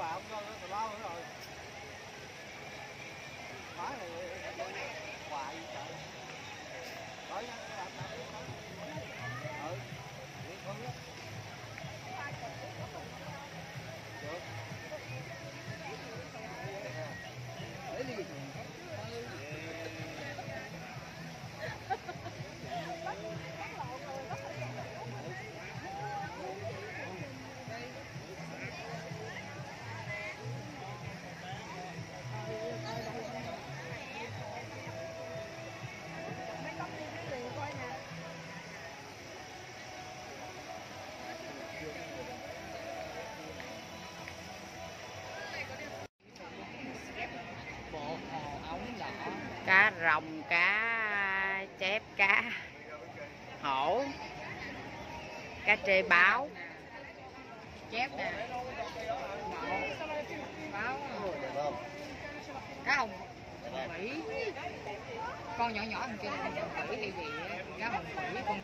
bà không cho nó bao nữa rồi. Má này hoài trời. Tới nha, làm làm Ừ, đi con cá rồng, cá chép, cá hổ, cá trê báo. Chép nè. Báo. Cá hồng hồng mỹ con nhỏ nhỏ hơn kia là con hồng mỹ hay gì cá hồng mỹ con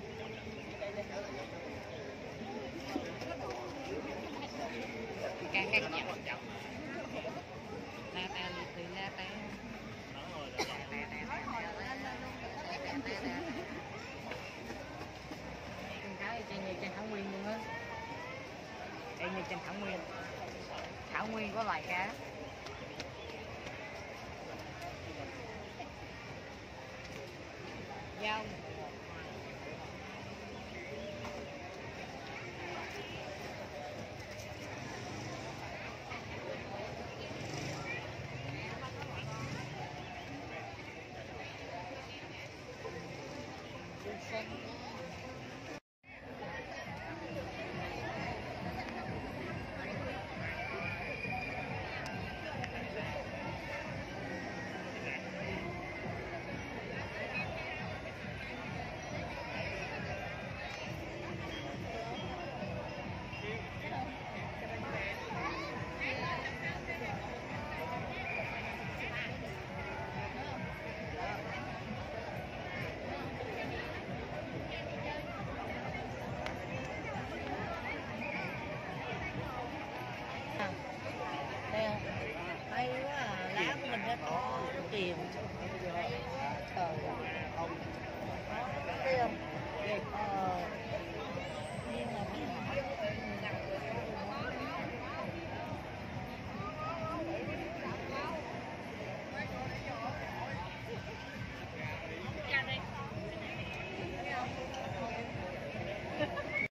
cá cá nhỏ. La ta li la ta con cá như trên thảo nguyên luôn á y như trên thảo nguyên thảo nguyên có loài cá dao Jackson.